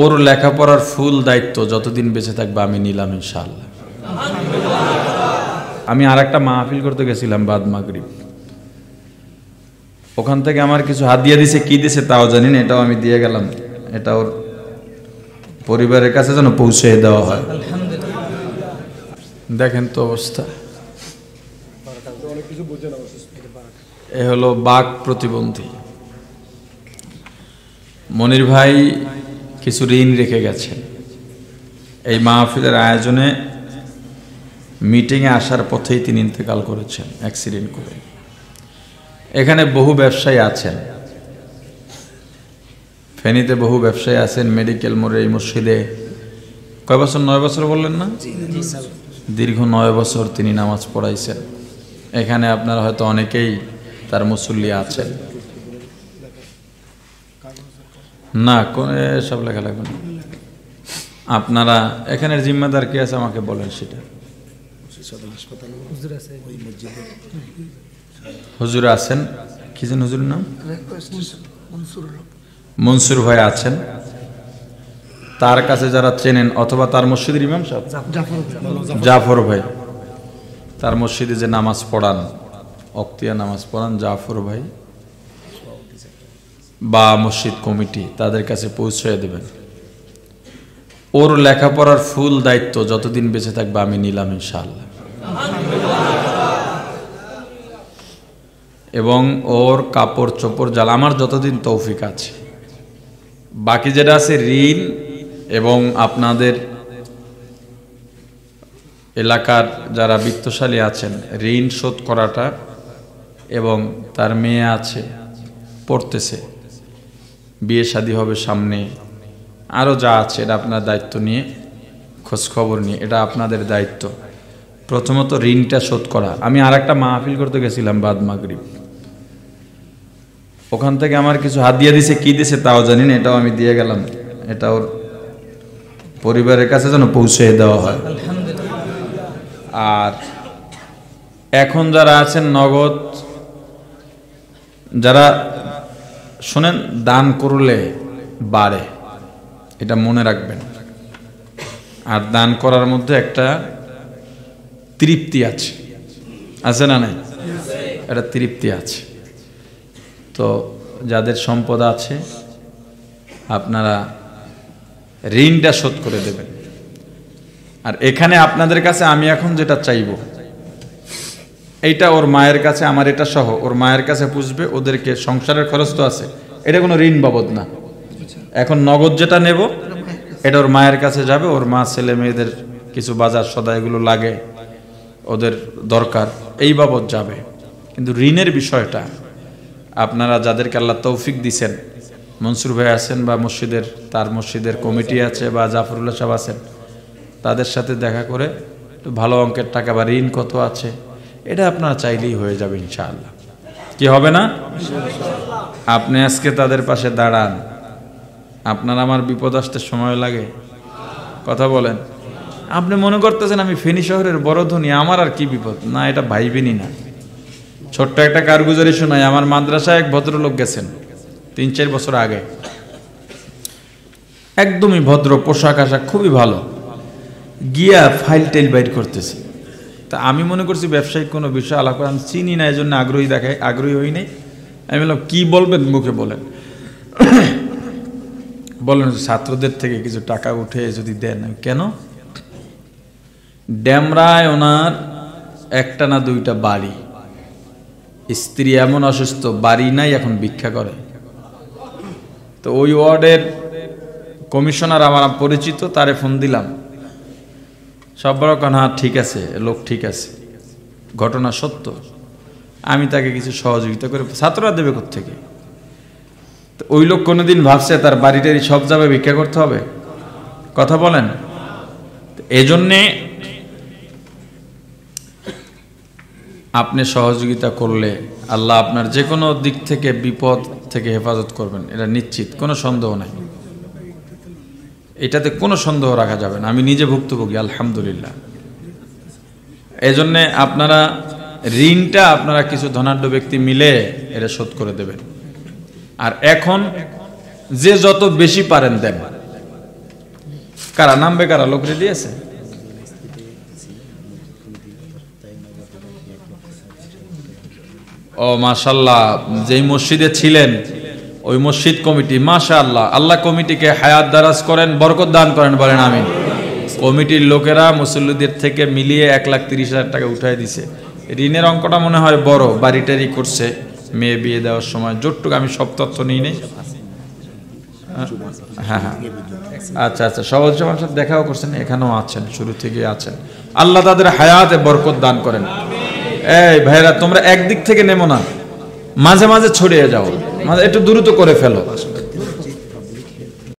ওর লেখাপড়ার ফুল দায়িত্ব যতদিন বেঁচে থাকবে আমি নিলাম ইনশাআল্লাহ। আমি আর একটা মাহফিল করতে গেছিলাম বাদ মাগরিব। ওখান থেকে আমার কিছু হাত দিয়ে দিছে, কি দিছে তাও জানি না, এটাও আমি দিয়ে গেলাম। এটা ওর পরিবারের কাছে যেন পৌঁছে দেওয়া হয়। দেখেন তো অবস্থা। এ হলো বাঘ প্রতিবন্ধী। মনির ভাই কিছু ঋণ রেখে গেছেন এই মাহফিলের আয়োজনে মিটিংয়ে আসার পথেই তিনি ইন্তেকাল করেছেন অ্যাক্সিডেন্ট করে। এখানে বহু ব্যবসায়ী আছেন। ফেনীতে বহু ব্যবসায়ী আছেন, মেডিকেল মোড়ে, এই মসজিদে। কয় বছর, নয় বছর বললেন না? দীর্ঘ নয় বছর তিনি নামাজ পড়াইছেন। এখানে আপনারা হয়তো অনেকেই তার মুসল্লি আছেন। না, কোন সব লেখা লাগবে না। আপনারা, এখানের জিম্মাদার কে আছে আমাকে বলেন সেটা। হুজুর আছেন? কি যেন হুজুর নাম? মনসুর ভাই আছেন। তার কাছে যারা চেনেন, অথবা তার মসজিদের ইমাম সাহেব? জাফর ভাই। তার মসজিদে যে নামাজ পড়ান, অক্তিয়া নামাজ পড়ান জাফর ভাই। বা মসজিদ কমিটি তাদের কাছে পৌঁছে দেবেন। ওর লেখাপড়ার ফুল দায়িত্ব যতদিন বেঁচে থাকবে আমি নিলাম ইনশাআল্লাহ। এবং ওর কাপড় চোপড় জাল আমার যতদিন তৌফিক আছে। বাকি যেটা আছে ঋণ এবং আপনাদের এলাকার যারা বিত্তশালী আছেন, ঋণ শোধ করাটা এবং তার মেয়ে আছে, পড়তেছে বিয়ে শাদী হবে সামনে। আরও যা আছে এটা আপনার দায়িত্ব নিয়ে, খোঁজখবর নিয়ে, এটা আপনাদের দায়িত্ব। প্রথমত ঋণটা শোধ করা। আমি আর একটা মাহফিল করতে গেছিলাম বাদ মাগরিব। ওখান থেকে আমার কিছু হাত দিয়ে দিছে, কি দিছে তাও জানি না, এটাও আমি দিয়ে গেলাম। এটা ওর পরিবারের কাছে যেন পৌঁছে দেওয়া হয়। আর এখন যারা আছেন নগদ, যারা শোনেন, দান করলে বাড়ে। এটা মনে রাখবেন। আর দান করার মধ্যে একটা তৃপ্তি আছে। আছে না নাই? একটা তৃপ্তি আছে। তো যাদের সম্পদ আছে, আপনারা ঋণটা শোধ করে দেবেন। আর এখানে আপনাদের কাছে আমি এখন যেটা চাইব এইটা ওর মায়ের কাছে, আমার এটা সহ। ওর মায়ের কাছে পুষবে, ওদেরকে সংসারের খরচ তো আছে। এটা কোনো ঋণ বাবদ না। এখন নগদ যেটা নেব, এটা ওর মায়ের কাছে যাবে, ওর মা ছেলে মেয়েদের কিছু বাজার সদা এগুলো লাগে, ওদের দরকার, এই বাবদ যাবে। কিন্তু ঋণের বিষয়টা, আপনারা যাদেরকে আল্লাহ তৌফিক দিছেন, মনসুর ভাই আছেন বা মসজিদের, তার মসজিদের কমিটি আছে বা জাফরুল্লাহ সাহেব আছেন, তাদের সাথে দেখা করে একটু ভালো অঙ্কের টাকা বা ঋণ কত আছে এটা আপনারা চাইলেই হয়ে যাবে ইনশাআল্লাহ। কি হবে না? আপনি আজকে তাদের পাশে দাঁড়ান। আপনার আমার বিপদ আসতে সময় লাগে। কথা বলেন। আপনি মনে করতেছেন আমি ফেনী শহরের বড় ধনী, আমার আর কি বিপদ? না, এটা ভাইবেনই না। ছোট্ট একটা কারগুজারি শোনাই, আমার মাদ্রাসায় এক ভদ্রলোক গেছেন, তিন চার বছর আগে। একদমই ভদ্র, পোশাক আশাক খুবই ভালো। গিয়া ফাইল টাইল বাইর করতেছে। তা আমি মনে করছি ব্যবসায়িক কোনো বিষয় আলাপ আমি চিনি না এই জন্য আগ্রহী দেখাই আগ্রহী হই নাই। আমি বললাম, কী বলবেন মুখে বলেন? বলেন ছাত্রদের থেকে কিছু টাকা উঠে যদি দেন। কেন? ড্যামরায় ওনার একটা না দুইটা বাড়ি। স্ত্রী এমন অসুস্থ, বাড়ি নাই এখন ভিক্ষা করে। তো ওই ওয়ার্ডের কমিশনার আমার পরিচিত, তারে ফোন দিলাম। সব বড় কান হ্যাঁ ঠিক আছে লোক ঠিক আছে, ঘটনা সত্য। আমি তাকে কিছু সহযোগিতা করে, ছাত্ররা দেবে থেকে ওই লোক কোনোদিন ভাবছে তার বাড়িটারি সব যাবে ভিক্ষা করতে হবে? কথা বলেন। এজন্যে আপনি সহযোগিতা করলে আল্লাহ আপনার যে কোনো দিক থেকে বিপদ থেকে হেফাজত করবেন, এটা নিশ্চিত, কোনো সন্দেহ নাই। এটাতে কোনো সন্দেহ রাখা যাবে না। আমি নিজে ভুক্তভোগী, আলহামদুলিল্লাহ। এজন্যে আপনারা ঋণটা আপনারা কিছু ধনাঢ্য ব্যক্তি মিলে এটা শোধ করে দেবেন। আর এখন যে যত বেশি পারেন দেন। কারা? নামবে কারা? লোক রেডি আছে? ও, মাশাল্লাহ, যেই মসজিদে ছিলেন ওই মসজিদ কমিটি মাশা আল্লাহ আল্লাহ কমিটিকে হায়াত দারাজ করেন, বরকত দান করেন, বলেন আমি কমিটির লোকেরা মুসল্লিদের থেকে মিলিয়ে এক লাখ তিরিশ হাজার টাকা উঠাই দিছে। ঋণের অঙ্কটা মনে হয় বড় বাড়িটারি করছে, মেয়ে বিয়ে দেওয়ার সময়। জোটটুক আমি সব তথ্য নিই নেই হ্যাঁ হ্যাঁ। আচ্ছা আচ্ছা সহজ সমাজ সাথে দেখাও করছেন, এখানেও আছেন, শুরু থেকে আছেন। আল্লাহ তাদের হায়াতে বরকত দান করেন। এই ভাইরা তোমরা একদিক থেকে নেমো না। মাঝে মাঝে ছড়িয়ে যাও। একটু দ্রুত করে ফেলো।